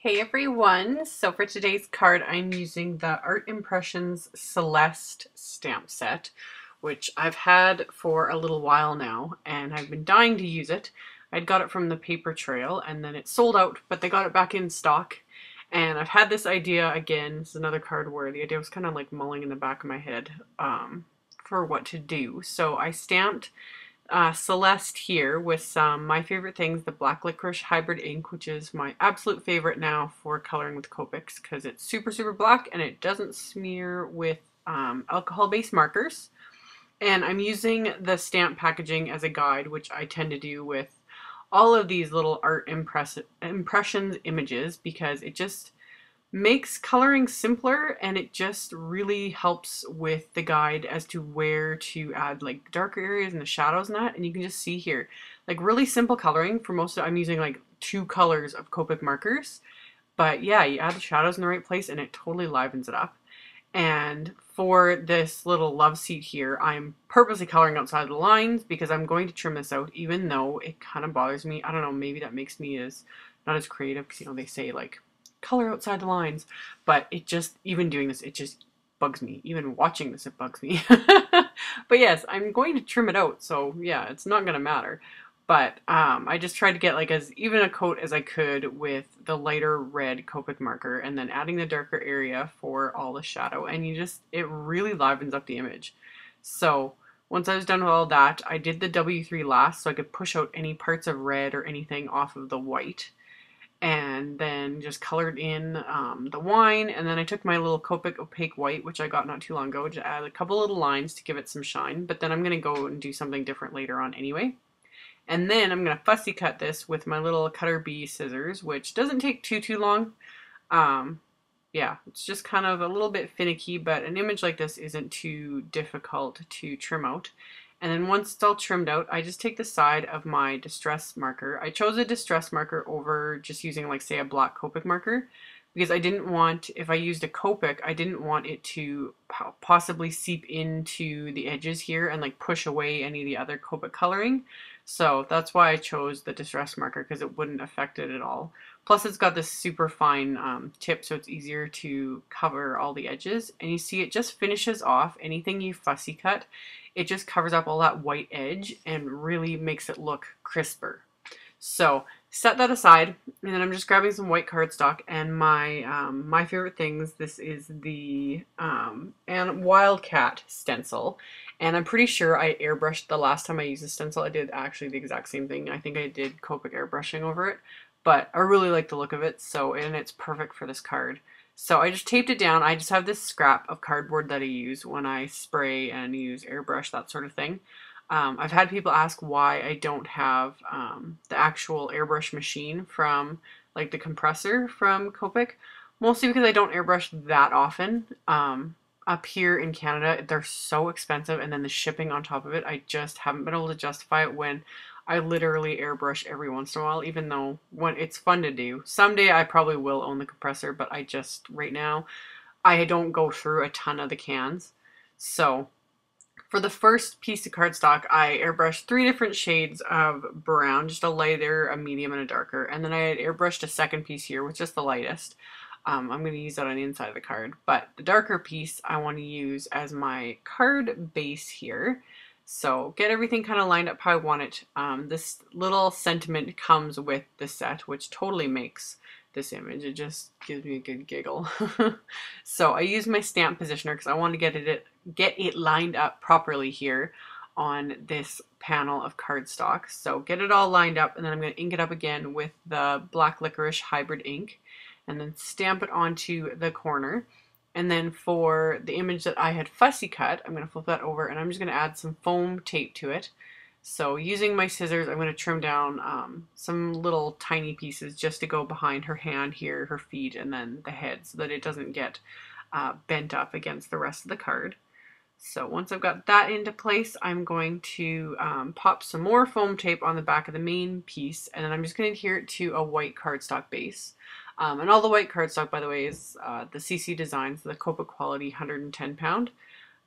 Hey everyone! So for today's card I'm using the Art Impressions Celeste stamp set which I've had for a little while now and I've been dying to use it. I'd got it from the paper trail and then it sold out but they got it back in stock and I've had this idea again, this is another card where the idea was kind of like mulling in the back of my head um, for what to do. So I stamped uh, Celeste here with some My Favorite Things, the Black Licorice Hybrid Ink, which is my absolute favorite now for coloring with Copics because it's super, super black and it doesn't smear with um, alcohol-based markers. And I'm using the stamp packaging as a guide, which I tend to do with all of these little art impress impressions images because it just makes coloring simpler and it just really helps with the guide as to where to add like darker areas and the shadows and that. And you can just see here like really simple coloring for most of I'm using like two colors of Copic markers. But yeah you add the shadows in the right place and it totally livens it up. And for this little love seat here I'm purposely coloring outside the lines because I'm going to trim this out even though it kind of bothers me. I don't know maybe that makes me as not as creative because you know they say like color outside the lines. But it just, even doing this, it just bugs me. Even watching this, it bugs me. but yes, I'm going to trim it out. So yeah, it's not going to matter. But um, I just tried to get like as even a coat as I could with the lighter red Copic marker and then adding the darker area for all the shadow. And you just, it really livens up the image. So once I was done with all that, I did the W3 last so I could push out any parts of red or anything off of the white and then just colored in um, the wine. And then I took my little Copic opaque white which I got not too long ago to add a couple little lines to give it some shine. But then I'm gonna go and do something different later on anyway. And then I'm gonna fussy cut this with my little Cutter Bee scissors which doesn't take too too long. Um, yeah it's just kind of a little bit finicky but an image like this isn't too difficult to trim out and then once it's all trimmed out, I just take the side of my distress marker. I chose a distress marker over just using like say a black Copic marker because I didn't want, if I used a Copic, I didn't want it to possibly seep into the edges here and like push away any of the other Copic coloring. So that's why I chose the distress marker because it wouldn't affect it at all. Plus it's got this super fine um, tip so it's easier to cover all the edges. And you see it just finishes off anything you fussy cut it just covers up all that white edge and really makes it look crisper. So set that aside and then I'm just grabbing some white cardstock and my um, my favorite things this is the um, and Wildcat stencil and I'm pretty sure I airbrushed the last time I used the stencil I did actually the exact same thing I think I did Copic airbrushing over it but I really like the look of it so and it's perfect for this card so I just taped it down. I just have this scrap of cardboard that I use when I spray and use airbrush, that sort of thing. Um, I've had people ask why I don't have um, the actual airbrush machine from like the compressor from Copic. Mostly because I don't airbrush that often. Um, up here in Canada, they're so expensive and then the shipping on top of it, I just haven't been able to justify it when I literally airbrush every once in a while, even though when it's fun to do. Someday I probably will own the compressor, but I just, right now, I don't go through a ton of the cans. So for the first piece of cardstock, I airbrushed three different shades of brown, just a lighter, a medium, and a darker. And then I had airbrushed a second piece here, which is the lightest. Um, I'm going to use that on the inside of the card. But the darker piece I want to use as my card base here. So get everything kind of lined up how I want it. Um, this little sentiment comes with the set, which totally makes this image. It just gives me a good giggle. so I use my stamp positioner because I want to get it get it lined up properly here on this panel of cardstock. So get it all lined up and then I'm going to ink it up again with the black licorice hybrid ink and then stamp it onto the corner. And then for the image that I had fussy cut, I'm going to flip that over and I'm just going to add some foam tape to it. So using my scissors, I'm going to trim down um, some little tiny pieces just to go behind her hand here, her feet, and then the head so that it doesn't get uh, bent up against the rest of the card. So once I've got that into place, I'm going to um, pop some more foam tape on the back of the main piece, and then I'm just going to adhere it to a white cardstock base. Um, and all the white cardstock, by the way, is uh, the CC Designs, the Copic Quality 110 pound.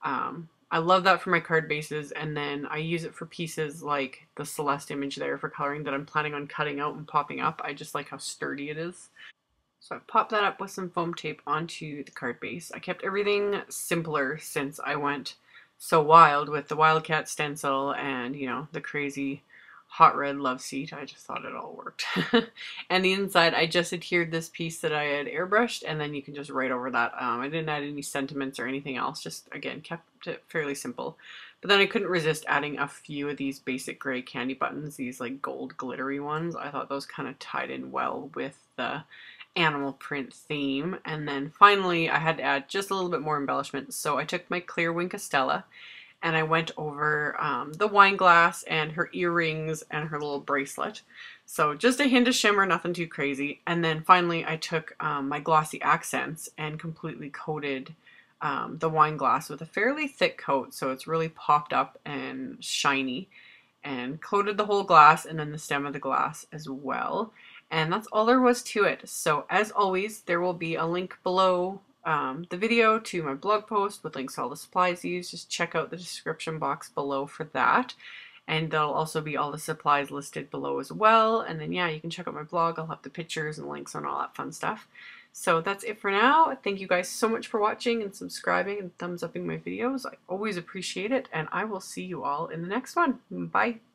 Um, I love that for my card bases, and then I use it for pieces like the Celeste image there for coloring that I'm planning on cutting out and popping up. I just like how sturdy it is. So I popped that up with some foam tape onto the card base. I kept everything simpler since I went so wild with the Wildcat stencil and, you know, the crazy hot red love seat. I just thought it all worked. and the inside, I just adhered this piece that I had airbrushed and then you can just write over that. Um, I didn't add any sentiments or anything else, just again, kept it fairly simple. But then I couldn't resist adding a few of these BasicGrey candy buttons, these like gold glittery ones. I thought those kind of tied in well with the animal print theme. And then finally, I had to add just a little bit more embellishment. So I took my clear Wink Stella and I went over um, the wine glass and her earrings and her little bracelet. So just a hint of shimmer, nothing too crazy. And then finally, I took um, my glossy accents and completely coated um, the wine glass with a fairly thick coat. So it's really popped up and shiny and coated the whole glass and then the stem of the glass as well. And that's all there was to it. So as always, there will be a link below um, the video to my blog post with links to all the supplies used. Just check out the description box below for that. And there'll also be all the supplies listed below as well. And then, yeah, you can check out my blog. I'll have the pictures and links on all that fun stuff. So that's it for now. Thank you guys so much for watching and subscribing and thumbs upping my videos. I always appreciate it. And I will see you all in the next one. Bye.